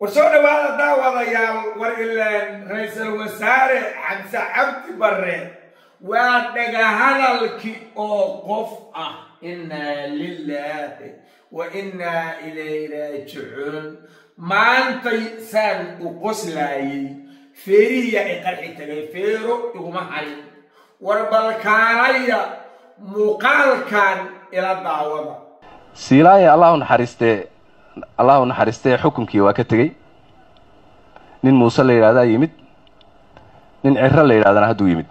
war soo dhawaada daawadayaal war ilaan ra'iisul wasaare xamse cabdi barre. Waa dhagahadalkii oo qof ah innaa lilaahi wa innaa ilayhi raajicuun. Maantay saan u qoslaayay feerihiya i qarxi tagay feero iguma harin war balkaanaya muuqaalkan ila daawada allah u naxariistee xukunkii waa ka tegey. Nin muuse la yidhahdaa yimid. Nin ciro la yidhahdana hadduu yimid.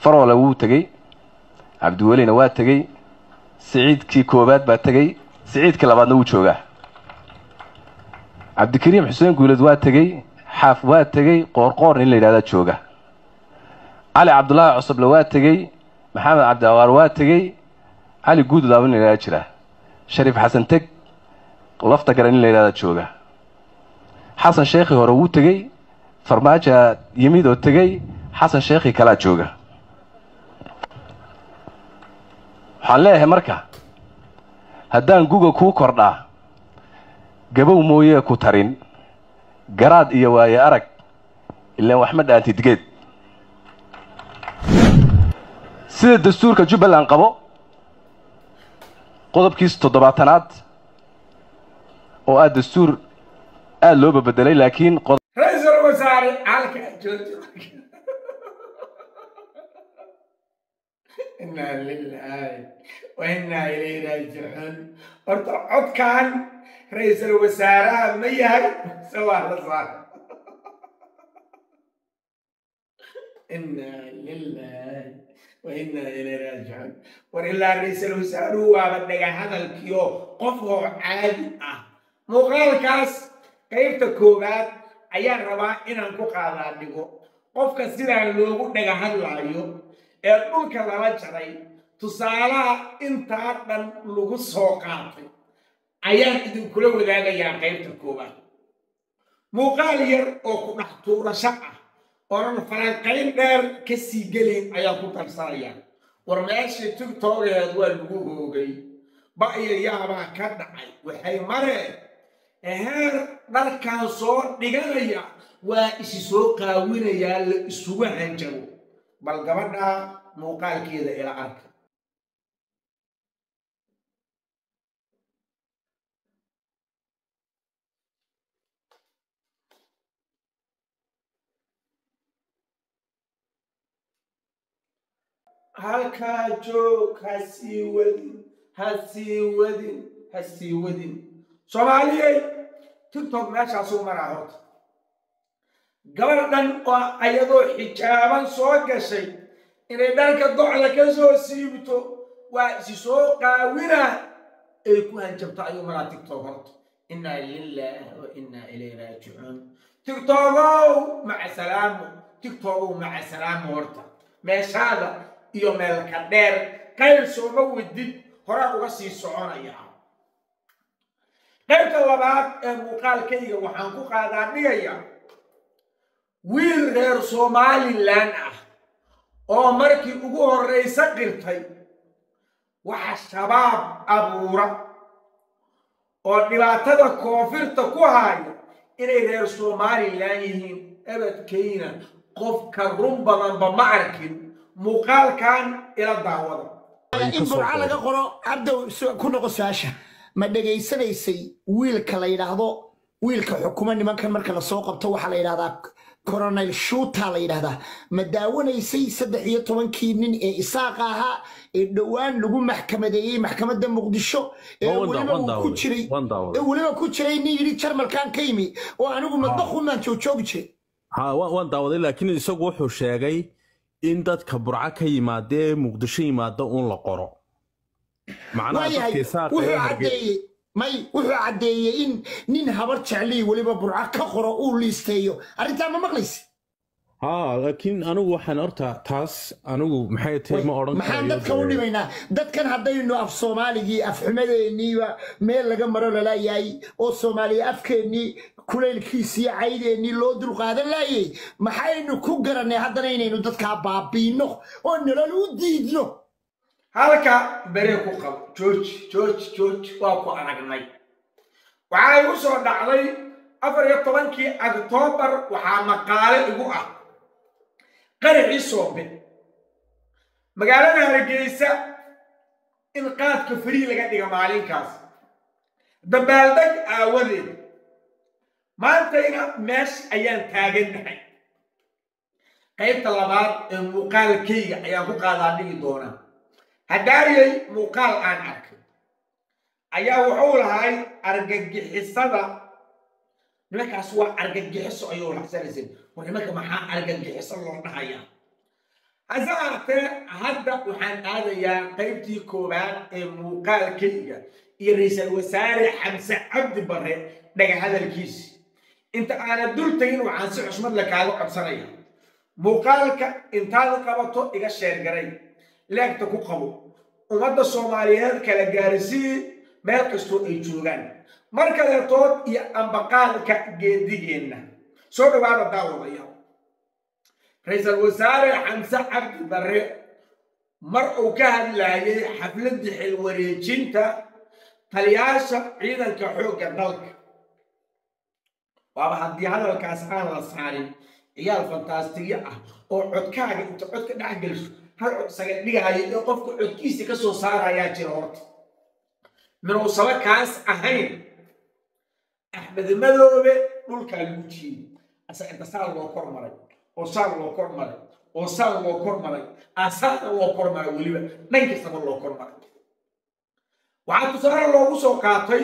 Faroole wuu tegey. Cabdiwelina waa tegey. Siciidkii koowaad baa tegey. Siciidkii labaadna wuu joogaa. Cabdikariim xuseen guuled waa tegey. Xaaf waa tegey. Qoorqoor nin la yidhahdaa jooga. Cali cabdullaahi cosoble waa tegey. Maxamed cabdiawaar waa tegey cali guudlaaba nin la yidhahdaa jira. Shariif xasan teg lafta gale nin la yidhahdaa jooga. Xasan sheekhii hore wuu tegey farmaaja yimid oo tegey xasan sheekhii kalaa jooga. Waxaan leeyahay marka haddaan guga kuu kordhaa gabow mooyee ku tarin garaad iyo waaye arag ilaan wax ma dhaantid geed sida dastuurka jubbaland qabo قطب كيس تضبع تنات و السور قال له ببدلي لكن قطب رئيس الوزارة عالك إنا لله وإنا إليه راجعون. أرد عد كان رئيس الوزارة ما يهي سوى إنا لله wa innaa ilayhi raajicuun war ilaa ra'iisul wasaaruhu waaba dhaga hadalkiio qof oo caadi ah muuqaalkaas qaybta koowaad ayaan rabaa inaan ku qaadaa dhigo qofka sidaan loogu dhaga hadlaayo ee dhulka lala jaray tusaalaha intaa dhan lagu soo qaatay ayaan idinkula wadaagayaa qaybta koowaad muuqaal yar oo ku dhex ah oonan falanqayn dheer ka sii gelayn ayaan ku darsanayaa war meeshii tigtogeed waa lagu hoogay. Ba'yo yaabaa ka dhacay. Waxay mareen heer dharkan soo dhiganaya waa isi soo qaawinayaa la isugu hanjabo. Bal gabadha muuqaalkeeda ila arka halkaa joog ha sii wadin ha sii wadin ha sii wadin soomaaliyey tigtok meeshaasuu maraa horta gabar dhan oo ayadoo xijaaban soo gashay inay dharka docda ka soo siibto waa isi soo qaawinaa ay ku hanjabto ayuu maraa tigtok horta innaa lilaahi wa innaa ilayhi raajicuun. Tigtogow maca salaamu. Tigtogow maca salaamu horta. Meeshaada iyo meelka dheer. Qayl sooma wadid horaan uga sii soconaya. Qaybta labaad ee muuqaalkayga waxaan ku qaadaa dhigaya wiil reer somalilan ah oo markii ugu horraysa qirtay waxa shabaab abuura oo dhibaatada koonfirta ku haya inay reer somalilan yihiin. Ebadkayna qofka run badanba ma arkin muuqaalkan ila daawada. In burca laga qoro cabdow ku noqo su'aasha ma dhegaysanaysay wiilka la yidhaahdo? Wiilka xukuma nimankan marka la soo qabto waxaa la yidhahdaa coronel shuuta la yidhahdaa ma daawanaysay saddex iyo tobankii nin ee isaaqa ahaa ee dhowaan lagu maxkamadeeyey maxkamadda muqdisho? Ee weliba ku jiray nin yidhi jarmalkan ka yimi oo anigu madbaxumaan joojoogi jiray. Ha waan daawaday laakiin isagu wuxuu sheegay in dadka burco ka yimaadee muqdisho yimaada uun la qoro. Wuxuu caddeeyey may wuxuu caddeeyey in nin habar jeclii weliba burco ka qoro uu liisteeyo. Arrintaa ma maqlaysa ha laakiin anigu waxaan horta taas anigu maxay tahay ma odhan maxaan dadka u dhimaynaa? Dadkan haddaynu af soomaaligii afxumadeenniiba meel laga maro lalayahay oo soomaaliya afkeennii kulaylkiisiyo caydeennii loo dulqaadan laayay maxaynu ku garannay haddana inaynu dadkaa baabiinno oo nolol u diidno? Halka bere ku qabo george george george waa ku aragnay. Waxaa igu soo dhacday afar iyo tobankii oktoobar waxaa maqaale igu ah. Qaraxii soobe magaalada hargeysa in qaadka farii laga dhiga maalinkaas. Dabaaldeg aawadeed maantayna meesha ayaan taagannahay qaybta labaad ee muuqaalkayga ayaan ku qaadaa dhigi doonaa haddaayay muuqaal aan arkay. Ayaa wuxuu lahay argagixisada. Nimankaas waa argagixiso ayuu laxsanaysay war nimanka maxaa argagixiso loo dhahayaa? Hase aatee hadda waxaan aadayaa qaybtii koowaad ee muuqaalkayga iyo ra'iisul wasaare xamse cabdi bare dhaga hadalkiisi inta aanad dul tegin waxaan si xusmad le kaaga codsanaya muuqaalka intaad qabato iga sheergaray leegta ku qabo. Ummadda soomaaliyeed kala gaarisii meel kastoo ay joogaan. Mar kaleetood iyo ambaqaalka geedigeenna soo dhawaada daawadayaal ra'iisul wasaare xamse cabdi bare mar uu ka hadlaayay xafladdii xilwareejinta taliyaasha ciidanka xoogga dalka waaba haddii hadalkaas aan la saarin ciyaal fantastiyo ah oo codkaaga inta codka dhex geliso hal cod dhigaayo ee qofka codkiisa ka soo saarayaa jira horta. Minuusaba kaas ahayn axmed madoobe dhulkaa lagu jiiyey. Asaga inta saa loo kor maray oo saa loo kor maray oo saa loo kor maray asaana loo kor maray weliba dhan kastaba loo kor maray. Waxaa tusaale loogu soo qaatay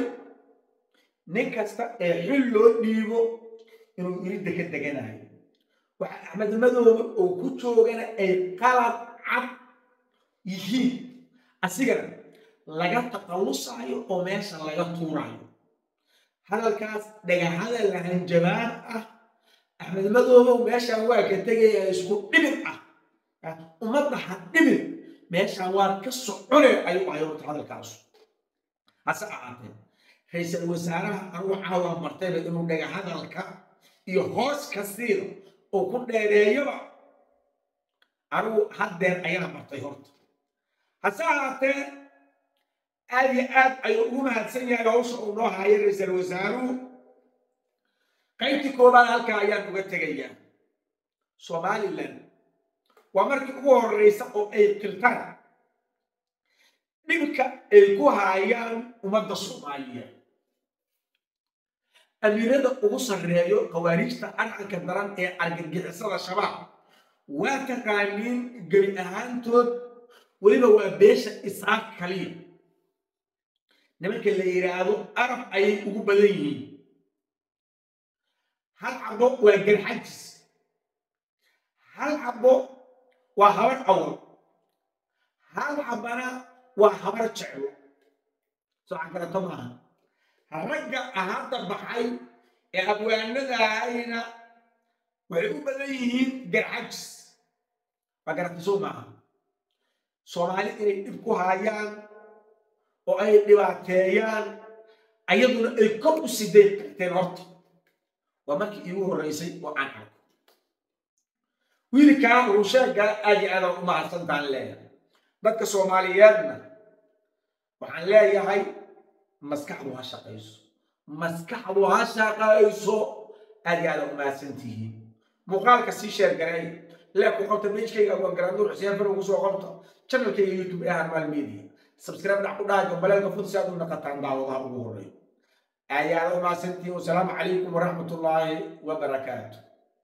nin kasta ee xil loo dhiibo inuu iridda ka deganayo waxa axmed madoobe oo ku joogana ay qalad cad yihiin. Asigana laga taqallusaayo oo meesha laga tuurayo. Hadalkaas dhagahada lahanjabaan ah axmed madoobow meeshaan waa ka tegaya isku dhibid ah. Ummadda ha dhibid meeshaan waad ka socone ayuu ahay horta hadalkaasu hase ahaatee ra'iisul wasaaraha anugu caawa martayba inuu dhaga hadalka iyo hoos kastiida oo ku dheereeyoba anugu haddeer ayaa martay horta. Hase ahaatee aad iyo aad ayuu ugu mahadsan yahay hawsha uu noo hayo ra'iisul wasaaruhu qaybtii koobaad halkaa ayaan uga tegayaa. Somalilan waa markii ugu horreysa oo ay qiltaan dhibka ay ku haayaan ummadda soomaaliya amiirada ugu sarreeyo khawaariijta arcanka daran ee argagixisada shabaab. Waa taqaaniin gebi ahaantood weliba waa beesha isaaq kaliya. Nimanka la yidhaahdo arab ayay ugu badan yihiin. Hal cabo waa garxajis hal cabo waa habar awal hal cabana waa habar jeclo. Soocan kaleto maaha ragga hadda baxay ee abwaanadahayna waxay u badan yihiin garxajis waa garatiso maaha. Soomaali inay dhib ku haayaan oo ay dhibaateeyaan ayaduna ay kor u siday karteen horta. Waa markii iigu horreysay oo aan arko. Wiilkaa rusheegga aad iyo aadaan u mahadsantaan leeyahay. Dadka soomaaliyeedna waxaan leeyahay maskaxdu ha shaqayso maskaxdu ha shaqayso. Aad iyo aadaan u mahadsantihiin muuqaalka sii sheer gareey leeb ku qabta bejkayga waan garaanduur xuseen far ugu soo qabta channelkayga youtube ee harmaal media. Subscribe dhac ku dhaha gambaleelka si aad u naqataan daawadaha ugu horreeyo aad iyo aadaan u mahadsantihiin wasalaamu calaykum waraxmatullaahi wabarakaatu